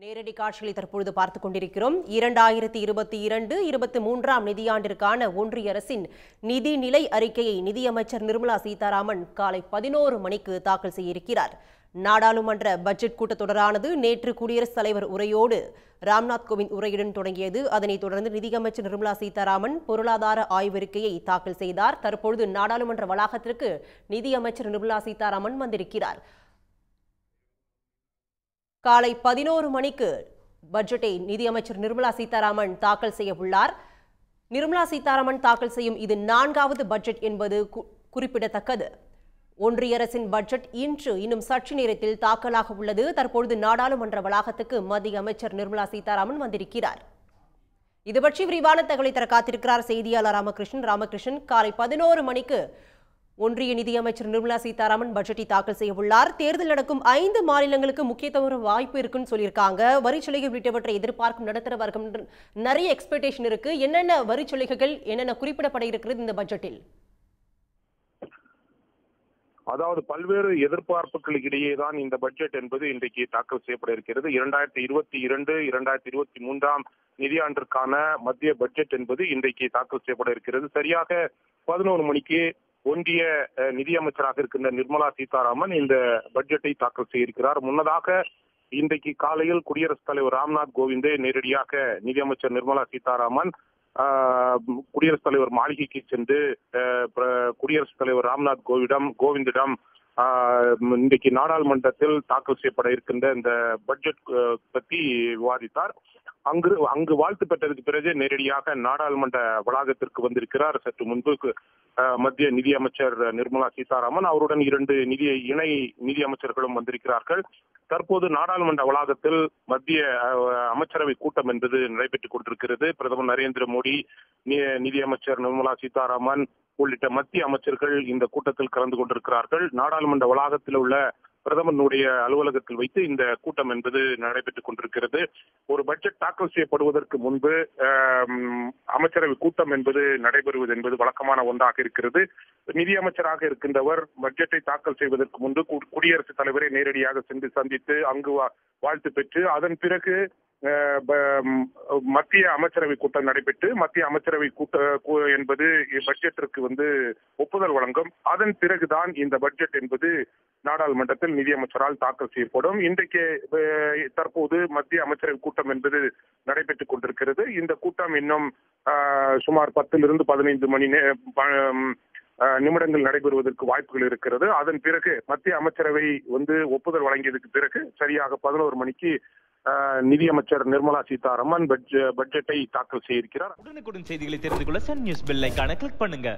நேரடி காட்சிகளை தற்பொழுது பார்த்துக் கொண்டிருக்கிறோம். இரண்டாயிரத்தி இருபத்தி இரண்டு இருபத்தி மூன்றாம் நிதியாண்டிற்கான ஒன்றிய அரசின் நிதி நிலை அறிக்கையை நிதியமைச்சர் நிர்மலா சீதாராமன் காலை பதினோரு மணிக்கு தாக்கல் செய்ய இருக்கிறார் நாடாளுமன்ற பட்ஜெட் கூட்டத்தொடரானது நேற்று குடியரசுத் தலைவர் உரையோடு ராம்நாத் கோவிந்த் உரையுடன் தொடங்கியது. அதனைத் தொடர்ந்து நிதியமைச்சர் நிர்மலா சீதாராமன் பொருளாதார ஆய்வறிக்கையை தாக்கல் செய்தார். தற்பொழுது நாடாளுமன்ற வளாகத்திற்கு நிதியமைச்சர் நிர்மலா சீதாராமன் வந்திருக்கிறார். காலை பதினோரு மணிக்கு பட்ஜெட்டை நிதியமைச்சர் நிர்மலா சீதாராமன் தாக்கல் செய்ய உள்ளார். நிர்மலா சீதாராமன் தாக்கல் செய்யும் இது நான்காவது பட்ஜெட் என்பது கு- குறிப்பிடத்தக்கது. ஒன்றிய அரசின் பட்ஜெட் இன்று இன்னும் சற்று நேரத்தில் தாக்கலாக உள்ளது. தற்பொழுது நாடாளுமன்ற வளாகத்துக்கு மத்திய அமைச்சர் நிர்மலா சீதாராமன் வந்திருக்கிறார். இது பற்றி விரிவான தகவலை தர காத்திருக்கிறார் செய்தியாளர் ராமகிருஷ்ணன். ராமகிருஷ்ணன் காலை பதினோரு மணிக்கு ஒன்றிய நிதியமைச்சர் நிர்மலா சீதாராமன் பட்ஜெட்டை தாக்கல் செய்ய உள்ளார். தேர்தல் நடக்கும் ஐந்து மாநிலங்களுக்கு முக்கியத்துவம் வாய்ப்பு இருக்குன்னு சொல்லியிருக்காங்க. வரிச்சலுகை உள்ளிட்டவற்றை எதிர்பார்க்கும் நடுத்தர வர்க்கம் நிறைய எக்ஸ்பெக்டேஷன் இருக்கு. என்னென்ன வரிச்சலுகைகள் என்னென்ன குறிப்பிடப்பட இருக்கிறது இந்த பட்ஜெட்டில் அதாவது பல்வேறு எதிர்பார்ப்புகளுக்கு இடையே தான் இந்த பட்ஜெட் என்பது இன்றைக்கு தாக்கல் செய்யப்பட இருக்கிறது. இரண்டாயிரத்தி இருபத்தி இரண்டு இரண்டாயிரத்தி இருபத்தி மூன்றாம் நிதியாண்டிற்கான மத்திய பட்ஜெட் என்பது இன்றைக்கு தாக்கல் செய்யப்பட இருக்கிறது. சரியாக பதினோரு மணிக்கு ஒன்றிய நிதியமைச்சராக இருக்கின்ற நிர்மலா சீதாராமன் இந்த பட்ஜெட்டை தாக்கல் செய்திருக்கிறார். முன்னதாக இன்றைக்கு காலையில் குடியரசுத் தலைவர் ராம்நாத் கோவிந்தே நேரடியாக நிதியமைச்சர் நிர்மலா சீதாராமன் ஆஹ், குடியரசுத் தலைவர் மாளிகைக்கு சென்று ஆஹ், குடியரசுத் தலைவர் ராம்நாத் கோவிடம் கோவிந்திடம் இன்றைக்கு நாடாளுமன்றத்தில் தாக்கல் செய்யப்பட இருக்கின்ற இந்த பட்ஜெட் பத்தி பற்றி விவாதித்தார். அங்கு அங்கு வாழ்த்து பெற்றதுக்கு பிறகு நேரடியாக நாடாளுமன்ற வளாகத்திற்கு வந்திருக்கிறார். சற்று முன்பு மத்திய நிதியமைச்சர் நிர்மலா சீதாராமன் அவருடன் இரண்டு நிதி இணை நிதியமைச்சர்களும் வந்திருக்கிறார்கள். தற்போது நாடாளுமன்ற வளாகத்தில் மத்திய அமைச்சரவை கூட்டம் என்பது நடைபெற்றுக் கொண்டிருக்கிறது. பிரதமர் நரேந்திர மோடி நிதியமைச்சர் நிர்மலா சீதாராமன் உள்ளிட்ட மத்திய அமைச்சர்கள் இந்த கூட்டத்தில் கலந்து கொண்டிருக்கிறார்கள். நாடாளுமன்ற வளாகத்தில் உள்ள பிரதமனுடைய அலுவலகத்தில் வைத்து இந்த கூட்டம் என்பது நடைபெற்றுக் கொண்டிருக்கிறது. ஒரு பட்ஜெட் தாக்கல் செய்யப்படுவதற்கு முன்பு அமைச்சரவை கூட்டம் என்பது நடைபெறுவது என்பது வழக்கமான ஒன்றாக இருக்கிறது. நிதியமைச்சராக இருக்கின்றவர் பட்ஜெட்டை தாக்கல் செய்வதற்கு முன்பு குடியரசுத் தலைவரை நேரடியாக சென்று சந்தித்து அங்கு வாழ்த்து பெற்று அதன் பிறகு மத்திய அமைச்சரவை கூட்டம் நடைபெற்று மத்திய அமைச்சரவை கூட்ட என்பது பட்ஜெட்டிற்கு வந்து ஒப்புதல் வழங்கும். அதன் பிறகுதான் இந்த பட்ஜெட் என்பது நாடாளுமன்றத்தில் நிதியமைச்சரால் தாக்கல் செய்யப்படும். இன்றைக்கு தற்போது மத்திய அமைச்சரவை கூட்டம் என்பது நடைபெற்றுக் கொண்டிருக்கிறது. இந்த கூட்டம் இன்னும் சுமார் பத்திலிருந்து பதினைந்து மணி நிமிடங்கள் நடைபெறுவதற்கு வாய்ப்புகள் இருக்கிறது. அதன் பிறகு மத்திய அமைச்சரவை வந்து ஒப்புதல் வழங்கியதுக்கு பிறகு சரியாக பதினோரு மணிக்கு நிதியமைச்சர் நிர்மலா சீதாராமன் பட்ஜெட்டை தாக்கல் செய்திருக்கிறார். உடனுக்குடன் செய்திகளை தெரிந்து கொள்ள சன் நியூஸ் பெல்லைக்கான கிளிக் பண்ணுங்க.